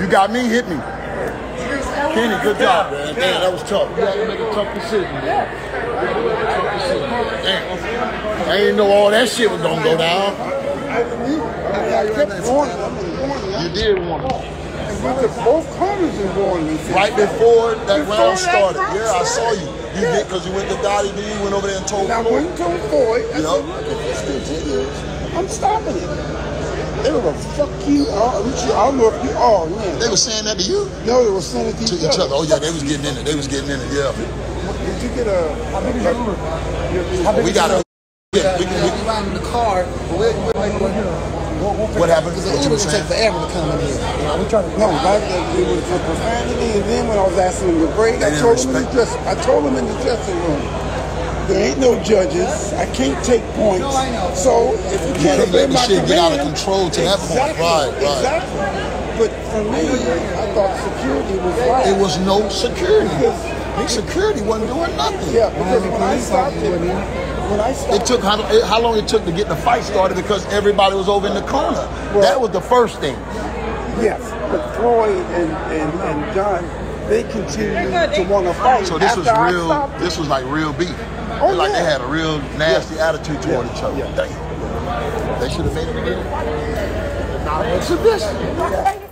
You got me, hit me. Kenny, good job, man. Damn, that was tough. You had to make a tough decision, man. You had to make a tough decision. Damn. I didn't know all that shit was gonna go down. I, kept warning. I mean, warning. You did want it. But the, both corners is warning me. Right before that Before round started. round Yeah, I saw you. You Yeah. did because you went to Gotti then you went over there and told And I Floyd. went to Floyd. I Yup. said, look, if this continues, I'm stopping it. They were like, fuck you. Uh, which you- I don't know if you are, man. They were saying that to you? No, they were sending it To each other. Oh, yeah, they was getting in it. They was getting in it, yeah. Did you get a... How big is your Uber? We got to. Yeah, we, we, We ride in the car. We'll, we'll make one here. We'll, we'll what happened? Because the What you Uber were will take forever to come in here. You we trying to. No, back then it was for profanity, and then when I was asking him to break, I told him in the dress. I told him in the dressing room. There ain't no judges. I can't take points. No, I know. So if you can't can't obey my shit get out of control to that point. exactly, Right, right. Exactly. But for me, I thought security was right. It was no security. Big security wasn't doing nothing. yeah, because when I stopped it, when I stopped It took how, how long it took to get the fight started because everybody was over in the corner. that was the first thing. Yes, but Floyd and, and, and John, they continued to want to fight. So this was real. This was like real beef. Oh, like yeah. they had a real nasty attitude toward Yeah, each other. yeah. They should have made it again. Not exhibition.